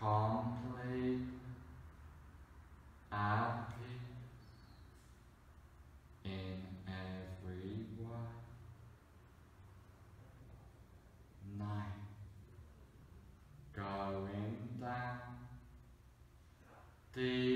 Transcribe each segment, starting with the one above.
complete at peace in every way. Nine, going down deeper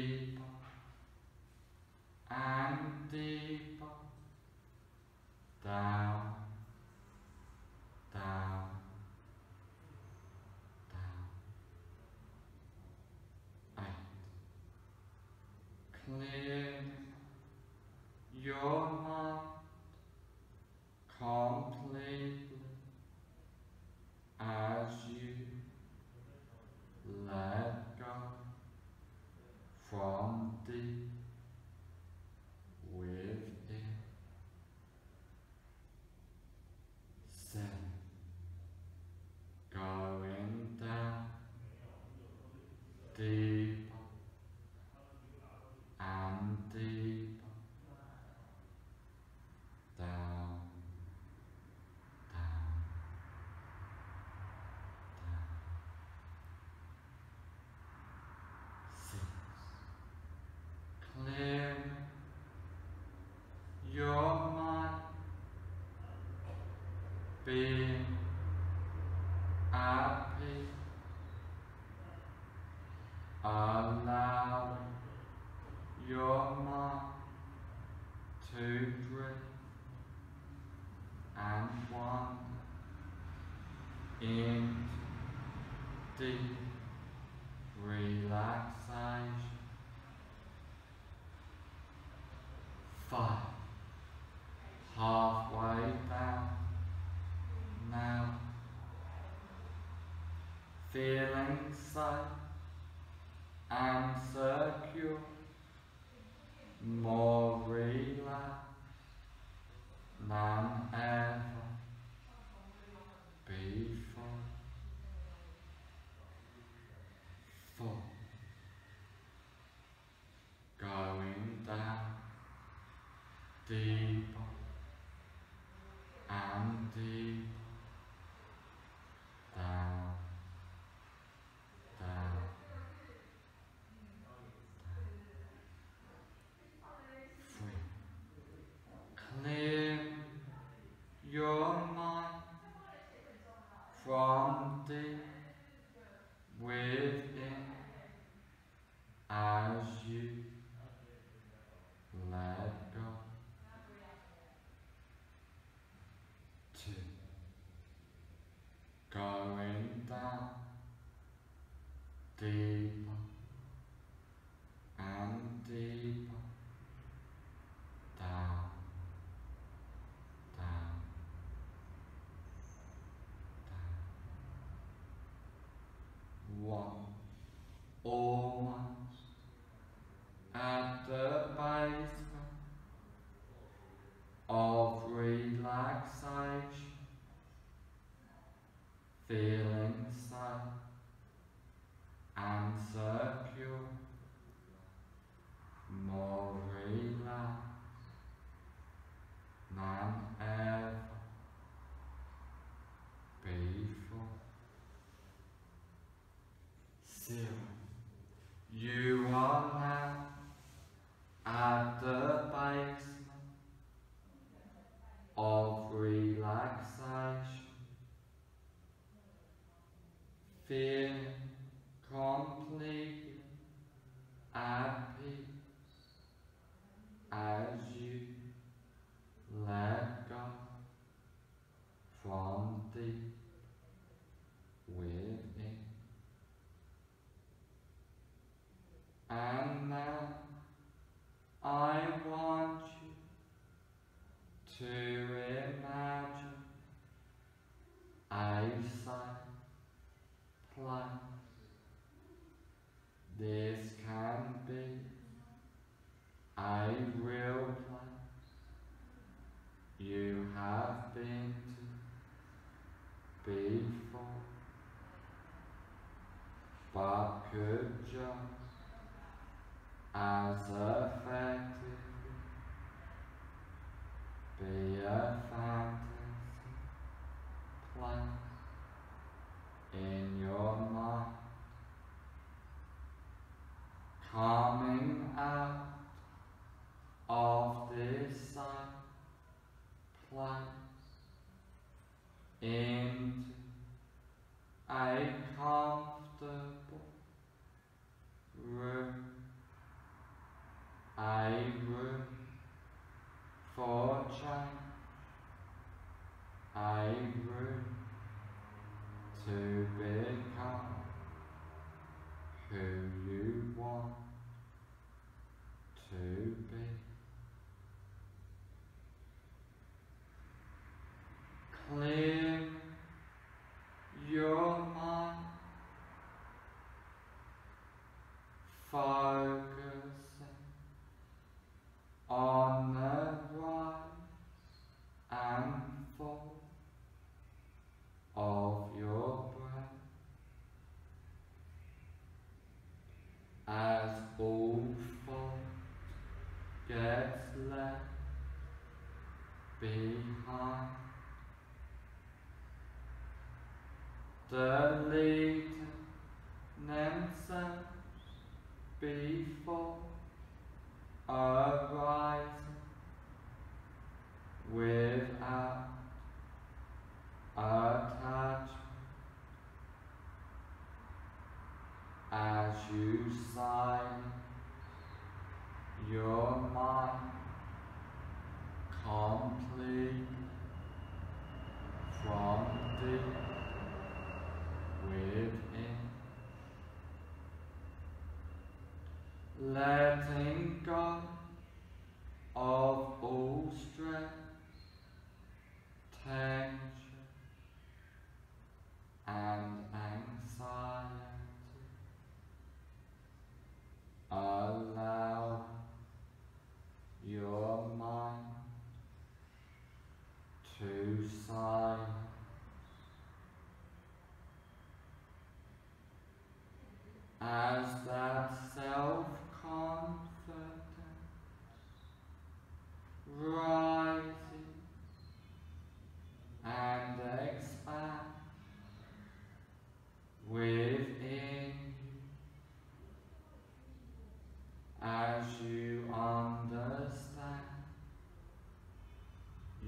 being peace, allowing your mind to drift and wander into deep relaxation. Five. Halfway down now. Feeling safe and secure more relaxed than ever before. Four. Going down deeper and deeper down, down, Three. Clear your mind from deep within as you let go. Two. Going down deeper and deeper down, down, down. One, almost completely from deep within. Letting go of all stress, tension, and anxiety. Allow your mind to silence as that self-confidence rises and expands within you as you understand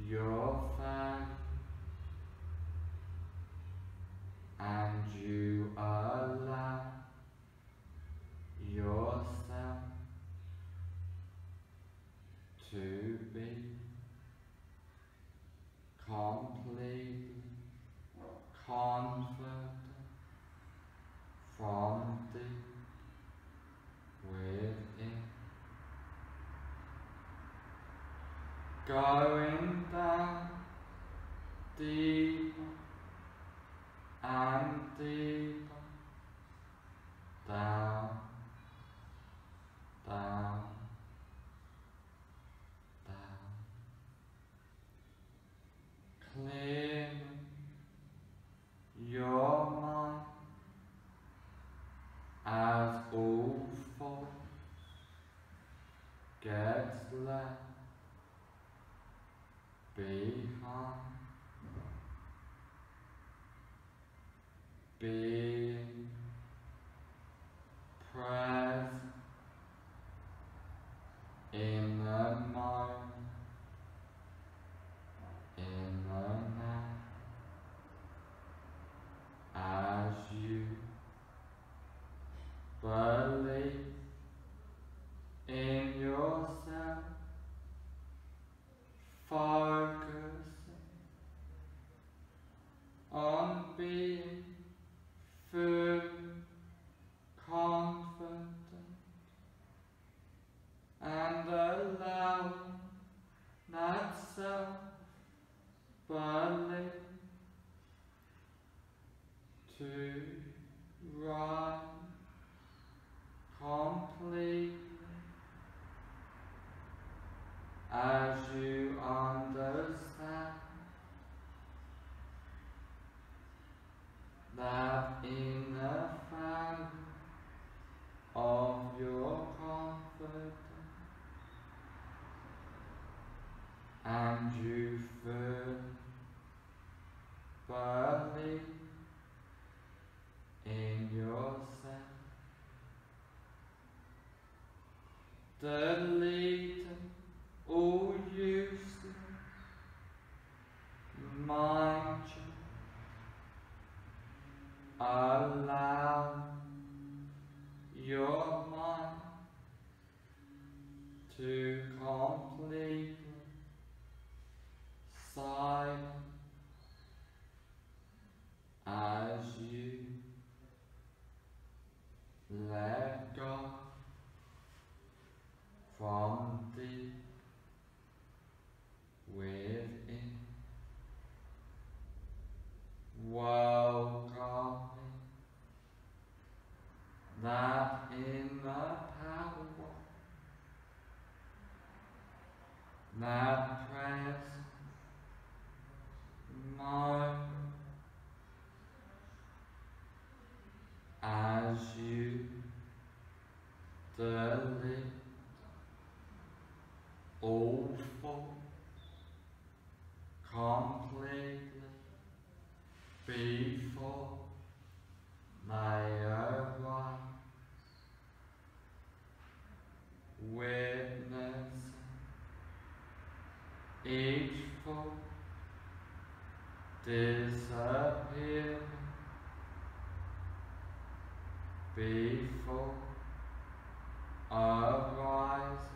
your value and you allow yourself to be completely confident from deep within. Going down perfect in yourself. Delete all useless mind. Allow your mind to completely silence as you let go from the within, welcome that inner power, that present moment. as you delete, thoroughly awful completely before my eyes witness each full disappear faithful, otherwise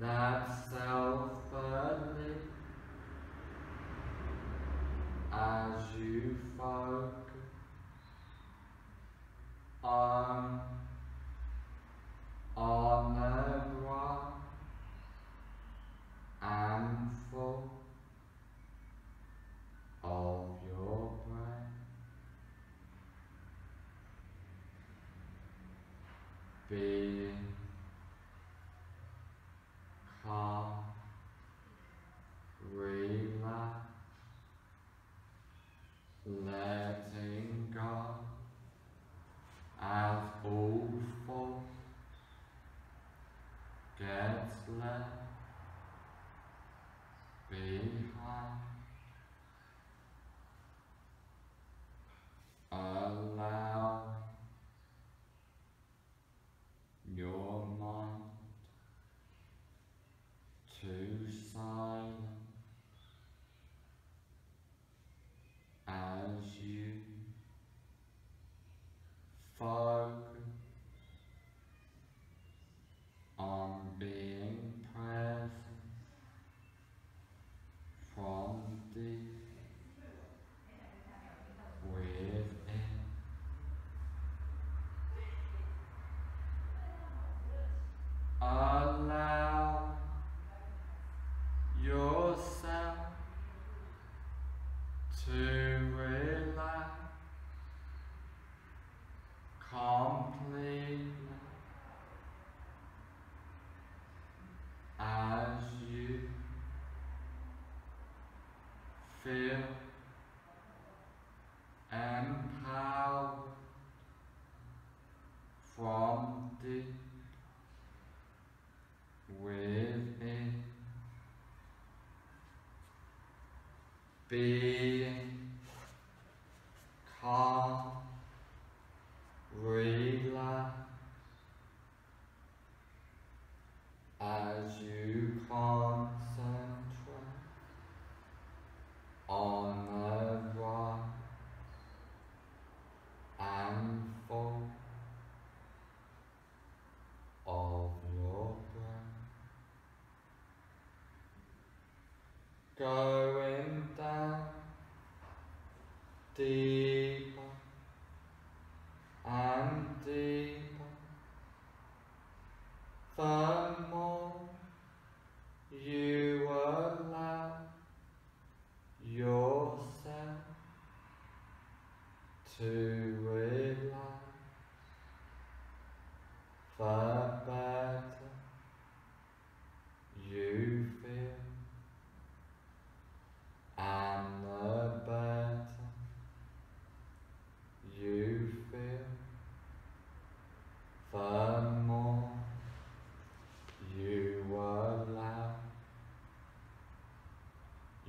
that self-belief as you focus on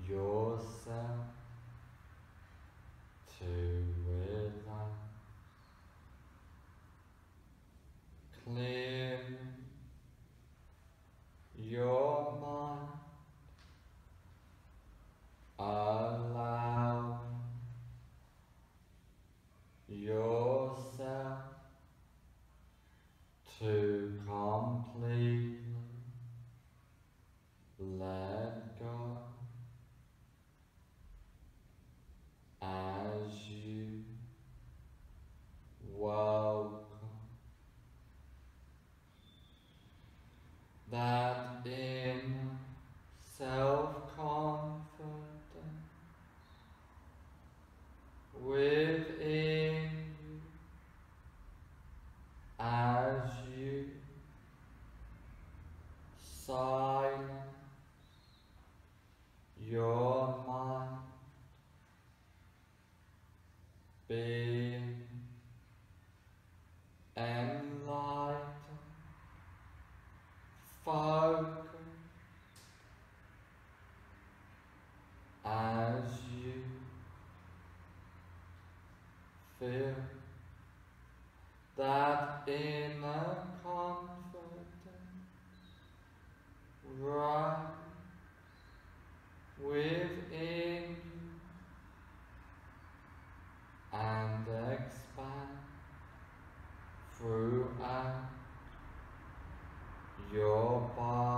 yourself to relax, clearing your mind, allowing yourself to completely let go as you welcome that inner self-confidence within you as you silence your mind being enlightened, focused as you feel that inner confidence right within you and expand throughout your body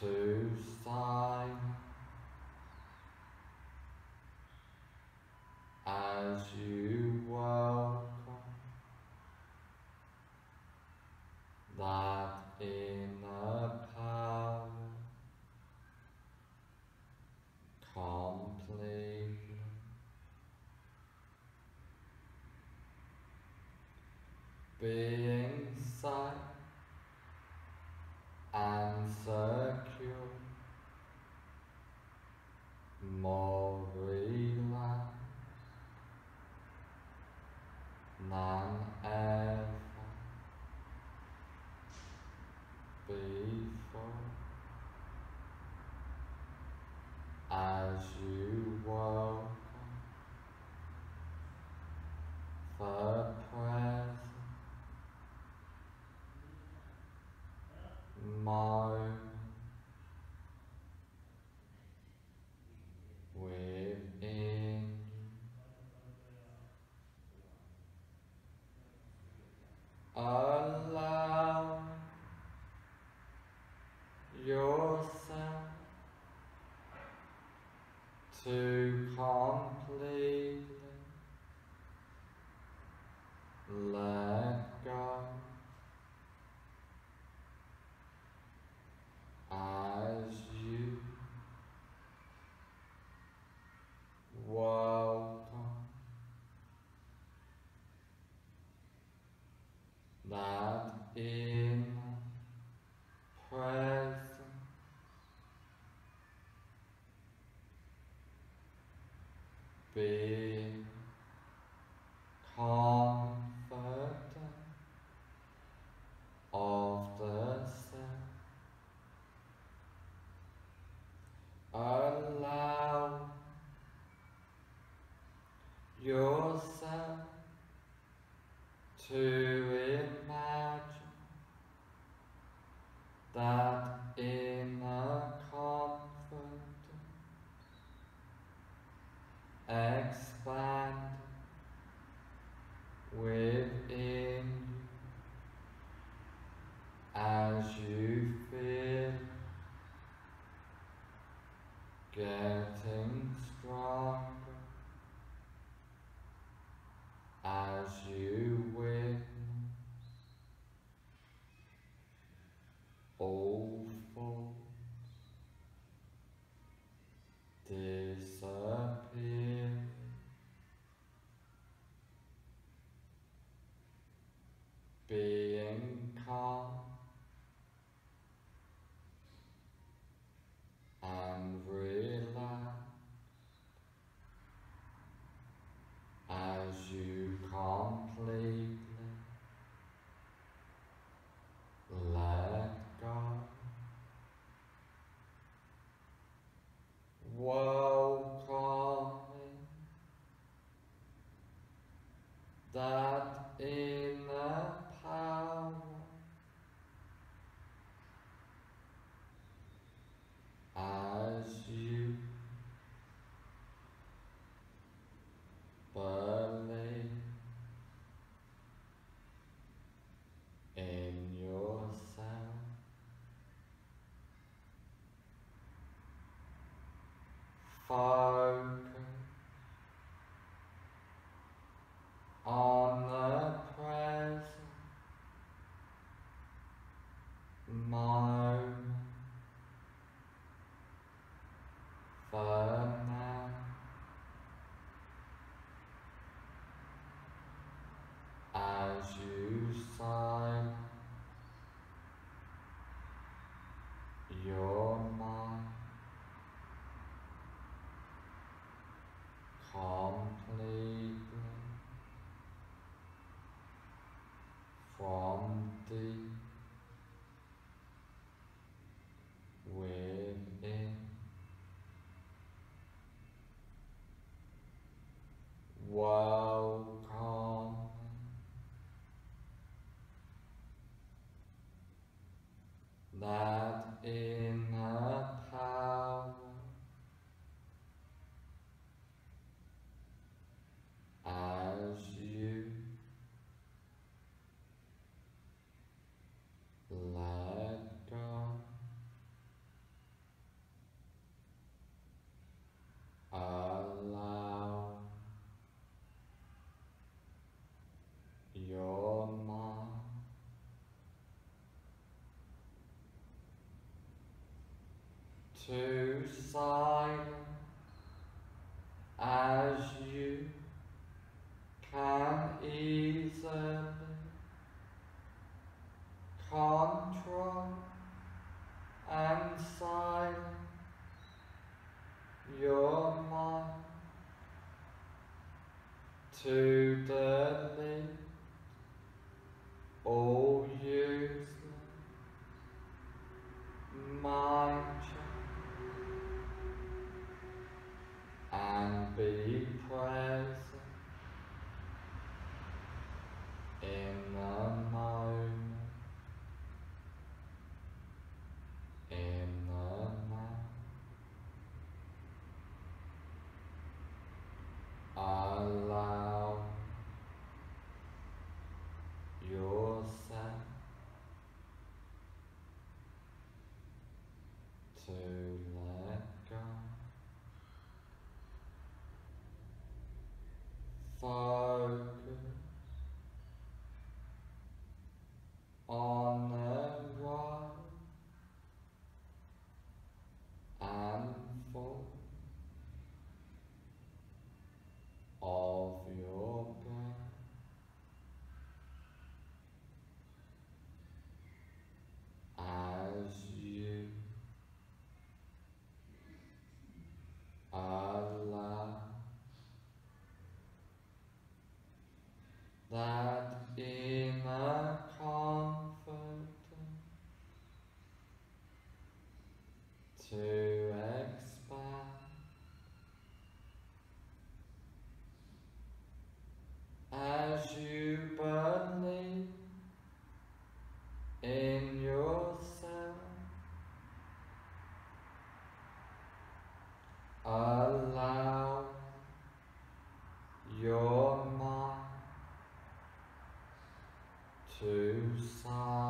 to silence as you welcome that inner power completely being sight before as you welcome the present moment within Allow yourself to to silence to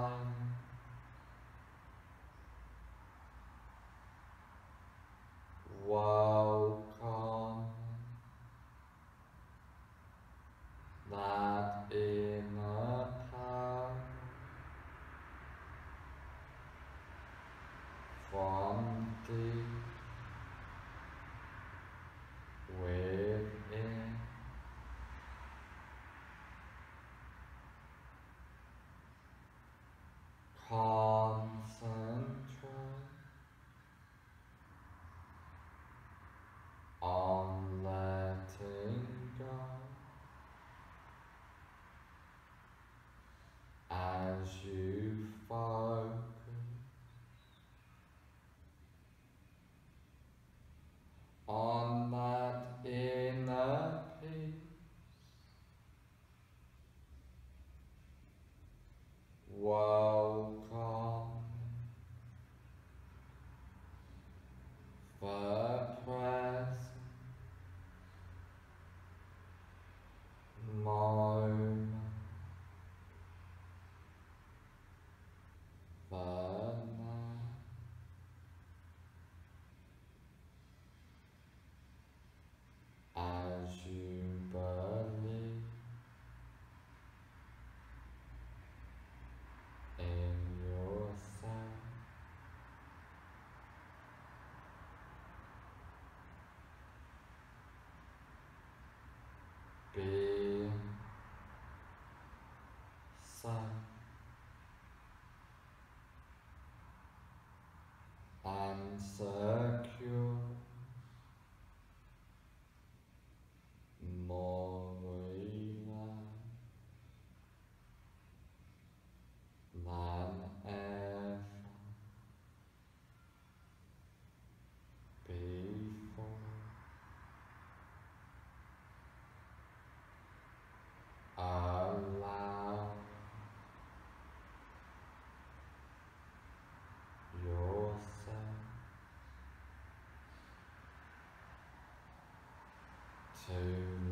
to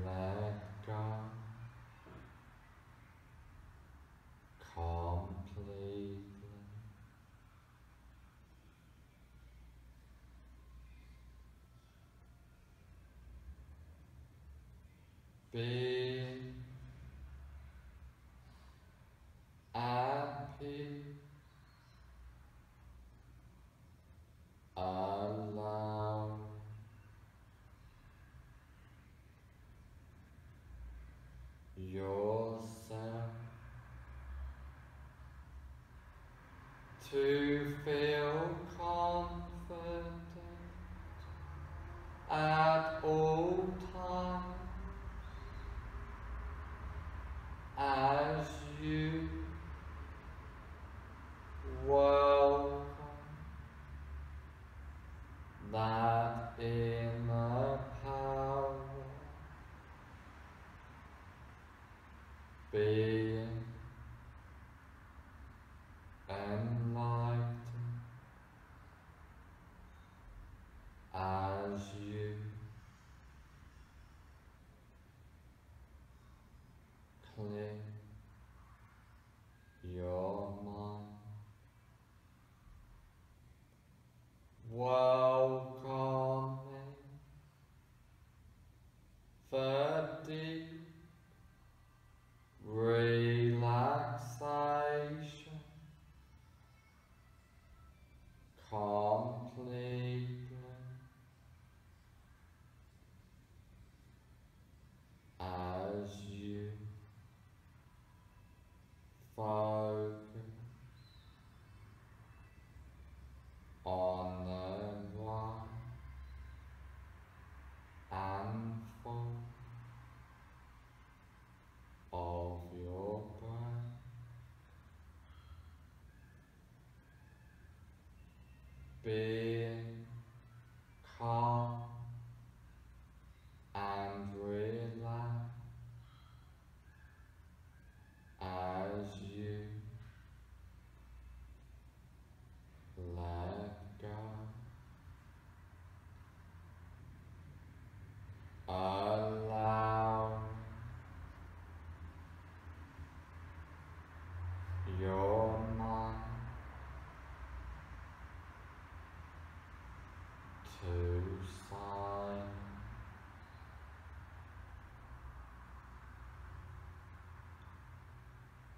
let go completely. Being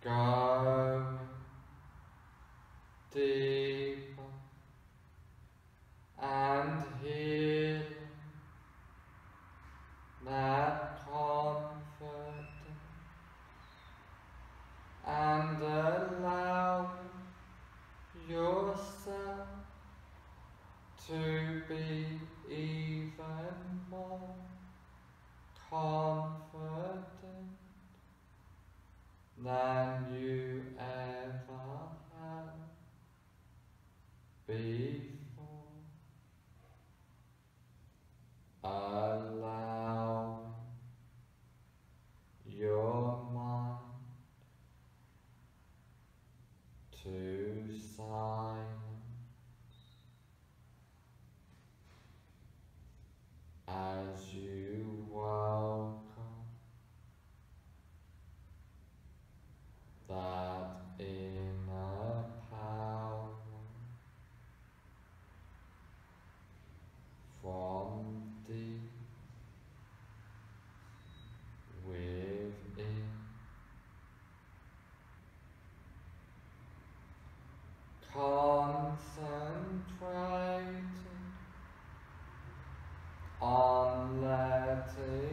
God. On letting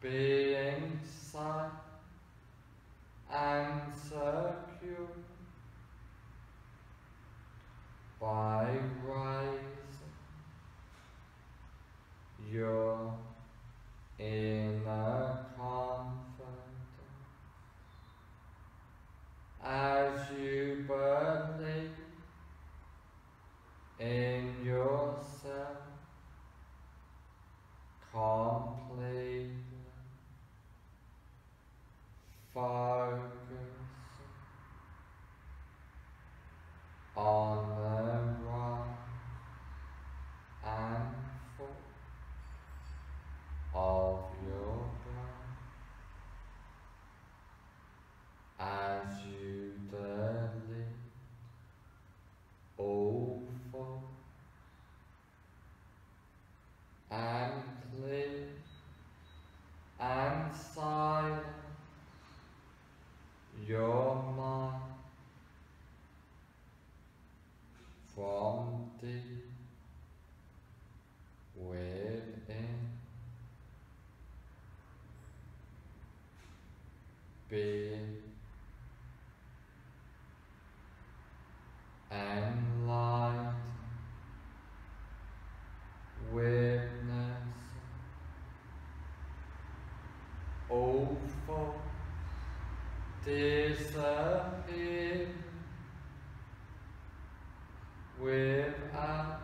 Being safe and secure by raising your inner confidence as you appear without attachment